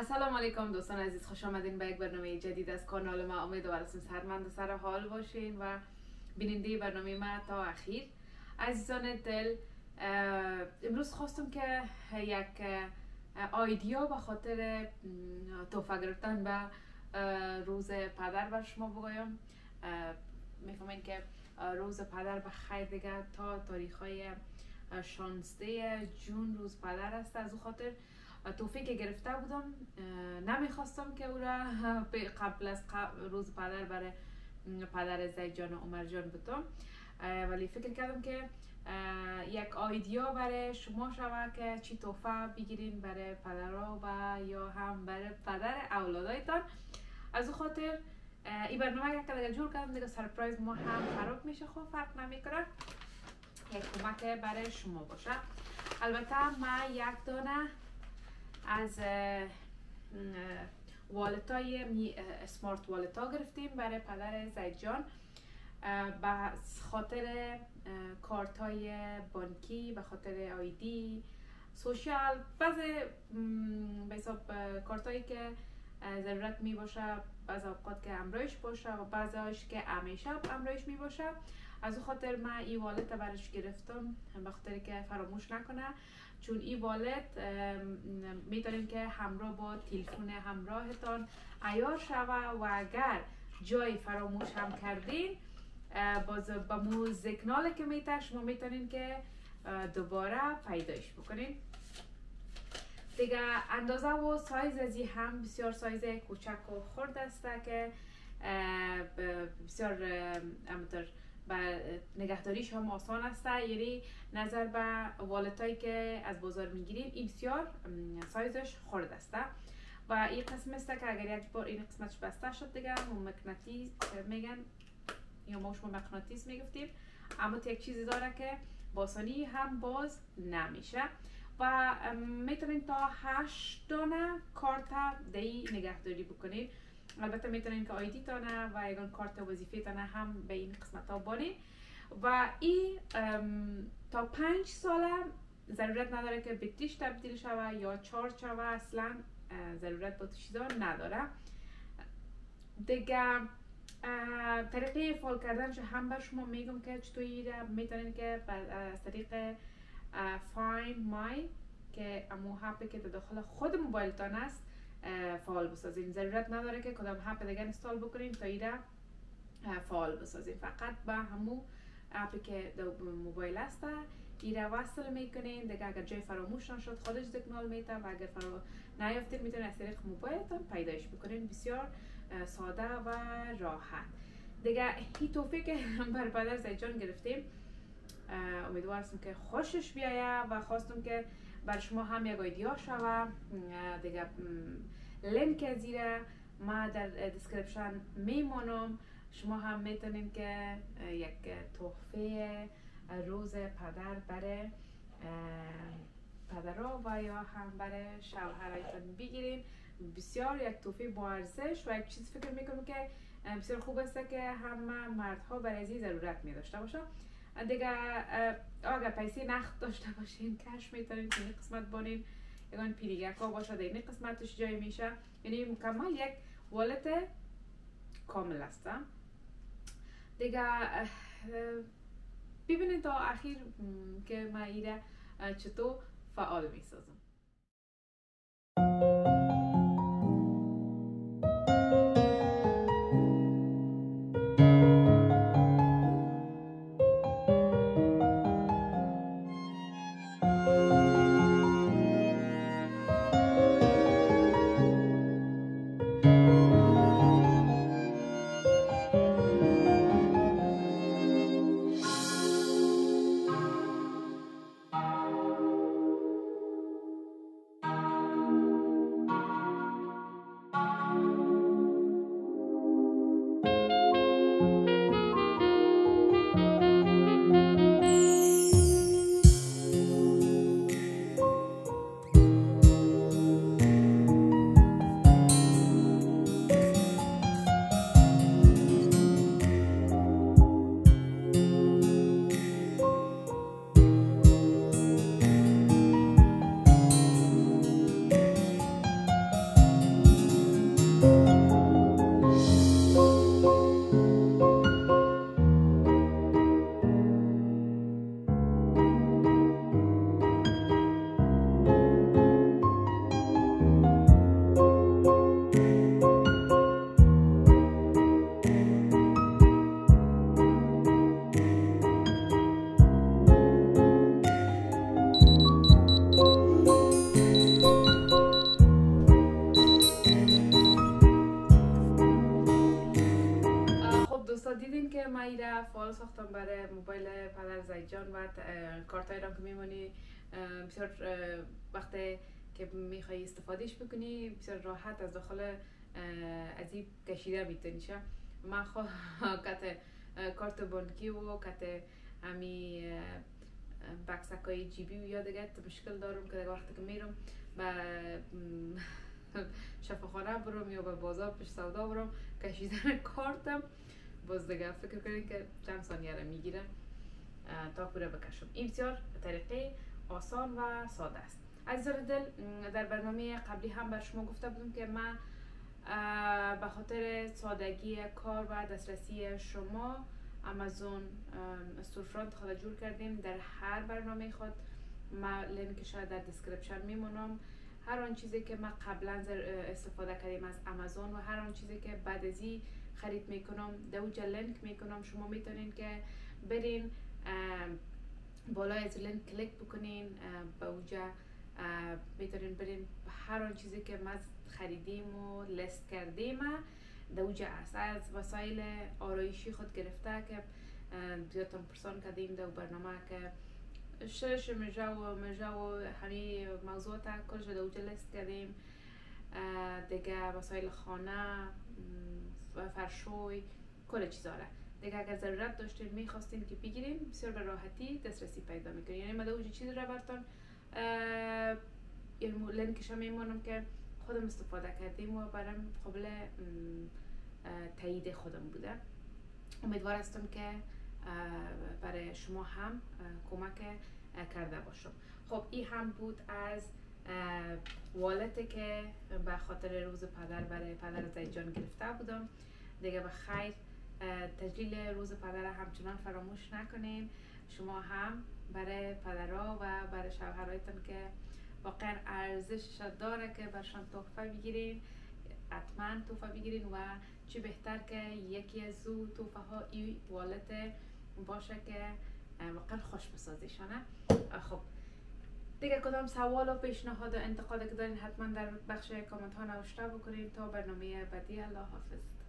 السلام علیکم دوستان عزیز خوش آمدین به یک برنامه جدید از کانال ما. امیدوارم سرمند سر حال باشین و بیننده برنامه ما تا اخیر. عزیزان دل امروز خواستم که یک آیدیا به خاطر توفه گرفتن به روز پدر بر شما بگویم. می‌فهمین که روز پدر به خیر دیگه تا تاریخ های 16 جون روز پدر است. از او خاطر توفیق که گرفته بودم نمی‌خواستم که او را قبل از روز پدر برای پدر زید جان و عمر جان بتم ولی فکر کردم که یک آیدیا برای شما شود که چی توفه بگیرین برای پدرها و یا هم برای پدر اولادایتان. از خاطر این برنامه یک دیگه جور کردم دیگه سرپرایز ما هم خراب میشه خب فرق نمی‌کنه. یک کمک برای شما باشه. البته ما یک دانه از والت های سمارت والت ها گرفتیم برای پدر زید جان. به خاطر کارت های بانکی به خاطر آیدی سوشال بعض به حساب کارت هایی که ضرورت می باشه بعض اوقات که امرایش باشه و بعض که همیشه امرایش می باشه. از او خاطر من این والت برش گرفتم به خاطر که فراموش نکنه. چون این والت می‌تونیم که همراه با تلفن همراهتان ایار شوه و اگر جای فراموش هم کردین باز با مو زکنال که میته شما می‌تونین که دوباره پیدایش بکنین. دیگه اندازه و سایز از هم بسیار سایز کوچک و خرد است که بسیار امتر و نگهداریش هم آسان است. یعنی نظر به والتایی که از بازار می‌گیریم این بسیار سایزش خرد است. و این قسم است که اگر یک بار این قسمتش بسته شد دیگه مکناطیس میگن یا ما شما مغناطیس می‌گفتیم اما یک چیزی داره که باسانی هم باز نمیشه. و می‌تونید تا هشت دانه کارت دی نگهداری بکنید البته می‌تونین که آیدی تانه و یگان کارت وظیفه تانه هم به این قسمت ها بانی. و این تا پنج ساله ضرورت نداره که به تیش تبدیل شوه یا چار شوه اصلا ضرورت با چیزا نداره. دیگه طریقه فال کردن هم به شما میگم که چطوری می‌تونین که از طریق فاین مای که امو هپی که داخل خود موبایلتان است فعال بسازین ضرورت نداره که کدام اپ دیگه اینستال بکنین تا ایره فعال بسازین فقط با همو اپی که در موبایل است ایره وصل می‌کنین. دیگه اگر جای فراموش نشد خودش سیگنال میته و اگر فرا نیافتین می‌تونین از طریق موبایلتان پیدایش بکنین. بسیار ساده و راحت. دیگه هی توفیق که بر پدر زیجان گرفتیم امیدوارم که خوشش بیایه و خواستم که بر شما هم یک idea شوه دیگه لینک زیر ما در description میمونم. شما هم می‌تونین که یک تحفه روز پدر برای پدرها و یا هم برای شوهرایتان بگیرین. بسیار یک تحفه با ارزش و یک چیز فکر می‌کنم که بسیار خوب است که همه مردها برای ازی ضرورت می داشته باشه دیگه اگر پیسی نخت داشته باشین کش می‌تونین که این قسمت بانین. یگان پیریگک ها باشه در این قسمتش جای میشه. یعنی مکمل یک والت کامل است دیگه ببینید تا اخیر که ما ایره چطور فعال می‌سازم. ما ایره فعال ساختم برای موبایل پدر زیجان و کارت را که میمونی. بسیار وقتی که می‌خوای استفادهش بکنی بسیار راحت از داخل از این کشیده می‌تونی من خواهد کت کارت بانکی و کت همی بکسک جیبی و یا دیگه مشکل دارم که وقتی که میرم با شفاخانه برم یا به بازار پیش سودا برم کشیدن کارتم. باز دیگه فکر کنید که چند ثانیه را می‌گیره تا پوره بکشم این بسیار طریقه آسان و ساده است. عزیزان دل در برنامه قبلی هم بر شما گفته بودم که من به خاطر سادگی کار و دسترسی شما Amazon storefront خود جور کردیم. در هر برنامه خود ما لینکش در description میمونم. هر آن چیزی که ما قبلا استفاده کردیم از امازون و هر آن چیزی که بعد از خرید می‌کنم دوجا لینک می‌کنم. شما می‌تونین که برین بالای از لینک کلیک بکنین. به اوجا می‌تونین برین. هر آن چیزی که ما خریدیم و لست کردیم دوجا است. از وسایل آرایشی خود گرفته که زیادتان پرسان کردیم دو برنامه که شرش مجا و مجا و همه موضوعات کلش دوجا لست کردیم. دیگه وسایل خانه فرشوی کل چیزا را. دیگه اگر ضرورت داشتین می‌خواستین که بگیرین بسیار به راحتی دسترسی پیدا می‌کنین. یعنی ما دوجا چیز را برتان لینکش میمونم که خودم استفاده کردیم و برام قابل تایید خودم بوده. امیدوار هستم که برای شما هم کمک کرده باشم. خب این هم بود از والتی که به خاطر روز پدر برای پدر زیجان گرفته بودم. دیگه به خیر تجلیل روز پدر همچنان فراموش نکنین. شما هم برای پدرها و برای شوهرهایتان که واقعا ارزش داره که برشان تحفه بگیرین. حتما توفه بگیرین و چی بهتر که یکی از او توفه ها ای والت باشه که واقعا خوش بسازیشانه خب دیگه کدام سوال و پیشنهاد و انتقاد که دارین حتما در بخش کامنت ها نوشته بکنین. تا برنامه بعدی. الله حافظ.